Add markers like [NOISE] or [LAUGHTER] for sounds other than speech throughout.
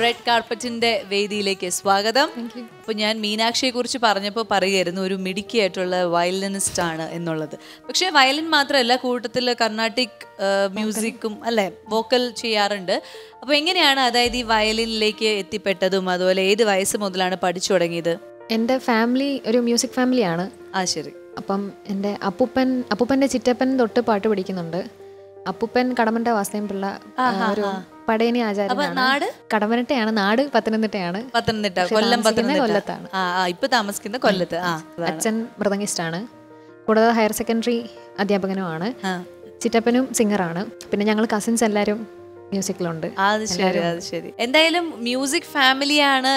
Red കാർപ്പറ്റിന്റെ വേദിയിലേക്ക് സ്വാഗതം. അപ്പൊ ഞാൻ മീനാക്ഷിയെ കുറിച്ച് പറഞ്ഞപ്പോൾ പറയുമായിരുന്നു ഒരു മിടുക്കിയായിട്ടുള്ള വയലിനിസ്റ്റ് ആണ് എന്നുള്ളത്. പക്ഷേ വയലിൻ മാത്രമല്ല കൂട്ടത്തിൽ കർണാട്ടിക് മ്യൂസിക്കും അല്ലെ വോക്കൽ ചെയ്യാറുണ്ട്. അപ്പൊ എങ്ങനെയാണ് അതായത് ഈ വയലിനിലേക്ക് എത്തിപ്പെട്ടതും അതുപോലെ ഏത് വയസ്സ് മുതലാണ് പഠിച്ചു തുടങ്ങിയത്? എന്റെ ഫാമിലി ഒരു മ്യൂസിക് ഫാമിലിയാണ്. ആ ശരി. അപ്പം എന്റെ അപ്പൂപ്പൻ അപ്പൂപ്പന്റെ ചിറ്റപ്പൻ തൊട്ട് പാട്ട് പഠിക്കുന്നുണ്ട്. അപ്പൂപ്പൻ കടമന്റെ വാസ്തവൻ പിള്ള ഒരു പടയണി ആചാരം നാട്? കടമനട്ടയാണ് നാട് പത്തനംതിട്ടയാണ്. പത്തനംതിട്ട കൊല്ലം പത്തനംതിട്ട. കൊല്ലത്താണ്. ഇപ്പൊ താമസിക്കുന്ന കൊല്ലത്ത്. അച്ഛൻ മൃദംഗിസ്റ്റാണ് കൂടാതെ ഹയർ സെക്കൻഡറി അധ്യാപകനുമാണ്. ചിറ്റപ്പനും സിംഗറാണ്. പിന്നെ ഞങ്ങൾ കസിൻസ് എല്ലാവരും മ്യൂസിക്കിലുണ്ട് അത് ശരി അത് ശരി. എന്തായാലും മ്യൂസിക് ഫാമിലിയാണ്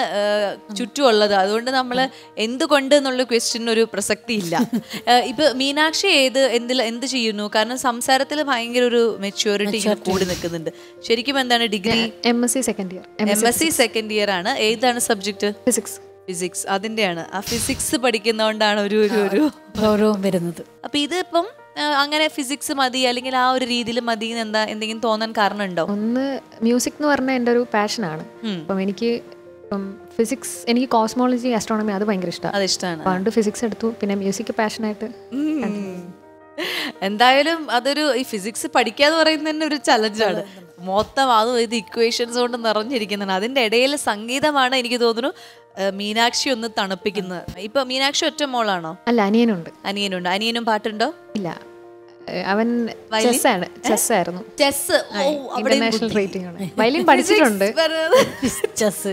ചുറ്റുമുള്ളത്. അതുകൊണ്ട് നമ്മൾ എന്തുകൊണ്ട് എന്നുള്ള ക്വസ്റ്റ്യൻ ഒരു പ്രസക്തി ഇല്ല [LAUGHS] ഇപ്പൊ മീനാക്ഷി ഏത് എന്തിൽ എന്ത് ചെയ്യുന്നു? കാരണം സംസാരത്തിൽ ഭയങ്കര ഒരു മെച്യൂരിറ്റി കൂടി നിൽക്കുന്നുണ്ട്. ശരിക്കും എന്താണ് degree? M S C second year M S C second year ആണ്. ഏതാണ് സബ്ജക്ട് ഫിസിക്സ് ഫിസിക്സ് അതിന്റെയാണ് ആ ഫിസിക്സ് പഠിക്കുന്നതുകൊണ്ടാണ് ഒരു ഒരു ഒരു ഗൗരവം വരുന്നത്. അപ്പൊ ഇതിപ്പം അങ്ങനെ ഫിസിക്സ് മതി അല്ലെങ്കിൽ ആ ഒരു രീതിയിൽ മതി എന്താ എന്തെങ്കിലും തോന്നാൻ കാരണമുണ്ടോ? ഒന്ന് മ്യൂസിക് എന്ന് പറഞ്ഞാൽ എന്റെ ഒരു പാഷനാണ് അപ്പം എനിക്ക് ഇപ്പം ഫിസിക്സ് എനിക്ക് കോസ്മോളജി ആസ്ട്രോണമി അത് ഭയങ്കര ഇഷ്ടമാണ് അത് ഇഷ്ടമാണ് പണ്ട് ഫിസിക്സ് എടുത്തു പിന്നെ മ്യൂസിക് പാഷനായിട്ട് എന്തായാലും അതൊരു ഈ ഫിസിക്സ് പഠിക്കാന്ന് പറയുന്നത് തന്നെ ഒരു ചലഞ്ചാണ് മൊത്തം അത് ഇത് ഇക്വേഷൻസ് കൊണ്ട് നിറഞ്ഞിരിക്കുന്നതാണ് അതിന്റെ ഇടയിൽ സംഗീതമാണ് എനിക്ക് തോന്നുന്നു മീനാക്ഷി ഒന്ന് തണുപ്പിക്കുന്നത്. ഇപ്പൊ മീനാക്ഷി ഒറ്റ മോളാണോ? അല്ല അനിയനുണ്ട്. അനിയനുണ്ട്. അനിയനും പാട്ടുണ്ടോ? ഇല്ല. അവൻ ചെസ്സാണ് ചെസ്സായിരുന്നു ചെസ് ഇന്റർനാഷണൽ റേറ്റിംഗ് ആണ്. വയലിൻ പഠിച്ചിട്ടുണ്ട്. ചെസ്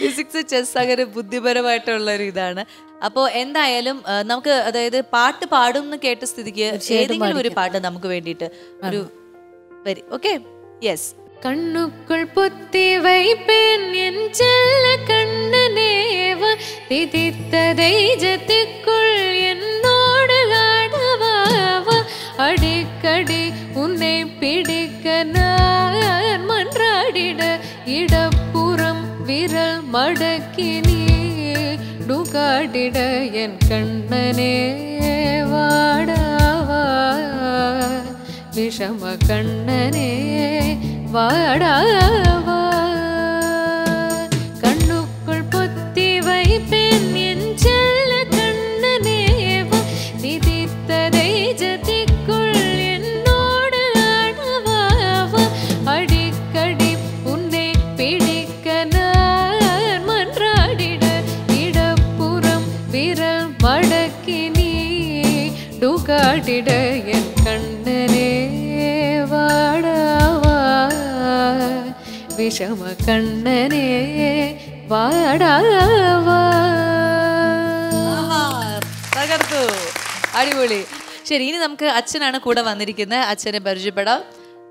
ഫിസിക്സ് ചെസ് അങ്ങനെ ബുദ്ധിപരമായിട്ടുള്ള ഒരു ഇതാണ്. അപ്പോൾ എന്തായാലും നമുക്ക് അതായത് പാട്ട് പാടും എന്ന് കേട്ട സ്ഥിതിക്ക് ഏതെങ്കിലും ഒരു പാട്ട് നമുക്ക് വേണ്ടിയിട്ട് ഒരു വരി. ഓക്കെ எஸ் கண்ணுக்குள் புத்தி வைப்பேன் என் செல்ல கண்ணனேவ திதித்த தெய்ஜத்துக்குள் என்னோடு ஆடவாவ. அடிக்கடி உன்னை பிடிக்க நான் மன்றாடிட இடப்புறம் விரல் மடக்கி நீ டுகாடிட என் கண்ணனே வாடாவா விஷம கண்ணனே வாடாவா கண்ணுக்குள் பொத்தி வைப்பேன் என் செல்ல கண்ணனேவா திதித்த தெய்ஜத்திக்குள் என்னோடு ஆடவாவா அடிக்கடி உன்னை பிடிக்க நான் மன்றாடிட இடப்புறம் விரல் மடக்கி நீ டுகாட்டிட വിഷമ കണ്ണനെ വാടാവാ. തകർത്തു. അടിപൊളി. ശരി ഇനി നമുക്ക് അച്ഛനാണ് കൂടെ വന്നിരിക്കുന്നത്. അച്ഛനെ പരിചയപ്പെടാം.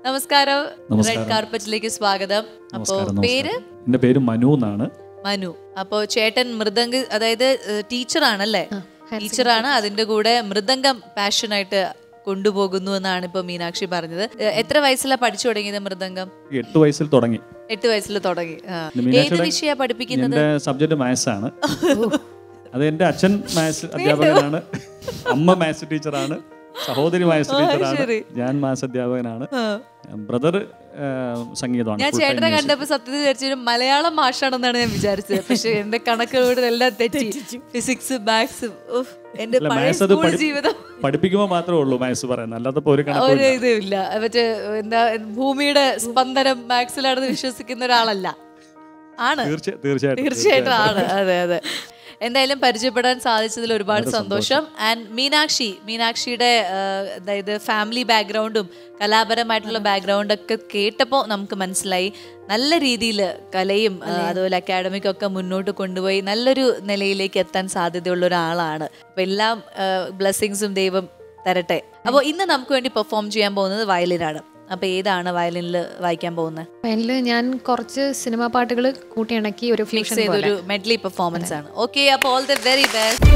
നമസ്കാരം. റെഡ് കാർപ്പറ്റിലേക്ക് സ്വാഗതം. അപ്പോ പേര്? എന്റെ പേര് മനു എന്നാണ്. മനു. അപ്പോ ചേട്ടൻ മൃദംഗ് അതായത് ടീച്ചറാണല്ലേ? ടീച്ചറാണ്. അതിന്റെ കൂടെ മൃദംഗം പാഷനായിട്ട് കൊണ്ടുപോകുന്നു എന്നാണ് ഇപ്പൊ മീനാക്ഷി പറഞ്ഞത്. എത്ര വയസ്സിലാണ് പഠിച്ചു തുടങ്ങിയത് മൃദംഗം? എട്ട് വയസ്സിൽ തുടങ്ങി. എട്ട് വയസ്സിൽ തുടങ്ങി. ഏത് വിഷയ പഠിപ്പിക്കുന്നത്? സബ്ജക്ട് മാത്സാണ് അത് എന്റെ അച്ഛൻ മാത്സ് അധ്യാപകനാണ്. അമ്മ മാത്സ് ടീച്ചറാണ് സഹോദരി മാത്സ് ഞാൻ മാസ അധ്യാപകനാണ്. ബ്രദർ സംഗീതമാണ്. ഞാൻ ചേട്ടനെ music. കണ്ടപ്പോ സത്യത്തിൽ വിചാരിച്ചു മലയാളം മാഷാണെന്നാണ് ഞാൻ വിചാരിച്ചത്. പക്ഷെ എന്റെ കണക്കുകളോട് എല്ലാം തെറ്റി. ഫിസിക്സ് മാത്സ് എന്റെ ജീവിതം. പഠിപ്പിക്കുമ്പോൾ മാത്രമേ ഉള്ളൂ മാത്സ് പറയുന്നത്. അല്ലാത്തപ്പോ ഒരു ഒരു കണക്കില്ല ഇതും ഇല്ല. മറ്റേ എന്താ ഭൂമിയുടെ സ്പന്ദനം മാത്സിലാണെന്ന് വിശ്വസിക്കുന്ന ഒരാളല്ല. ആണ്. തീർച്ചയായിട്ടും. തീർച്ചയായിട്ടും ആണ്. അതെ അതെ. എന്തായാലും പരിചയപ്പെടാൻ സാധിച്ചതിൽ ഒരുപാട് സന്തോഷം. ആൻഡ് മീനാക്ഷി മീനാക്ഷിയുടെ അതായത് ഫാമിലി ബാക്ക്ഗ്രൗണ്ടും കലാപരമായിട്ടുള്ള ബാക്ക്ഗ്രൗണ്ട് ഒക്കെ കേട്ടപ്പോൾ നമുക്ക് മനസ്സിലായി. നല്ല രീതിയിൽ കലയും അതുപോലെ അക്കാഡമിക്കും ഒക്കെ മുന്നോട്ട് കൊണ്ടുപോയി നല്ലൊരു നിലയിലേക്ക് എത്താൻ സാധ്യതയുള്ള ഒരാളാണ്. അപ്പൊ എല്ലാം ബ്ലെസ്സിങ്സും ദൈവം തരട്ടെ. അപ്പോൾ ഇന്ന് നമുക്ക് വേണ്ടി പെർഫോം ചെയ്യാൻ പോകുന്നത് വയലിനാണ്. അപ്പൊ ഏതാണ് വയലിനിൽ വായിക്കാൻ പോകുന്നത്? വയലിൽ ഞാൻ കുറച്ച് സിനിമാ പാട്ടുകൾ കൂട്ടിയിണക്കി ഒരു ഫ്ലിക്സ് ഫ്യൂഷൻ ചെയ്തൊരു മെഡ്ലി പെർഫോമൻസ് ആണ്. ഓക്കെ അപ്പോൾ ഓൾ ദ വെരി ബെസ്റ്റ്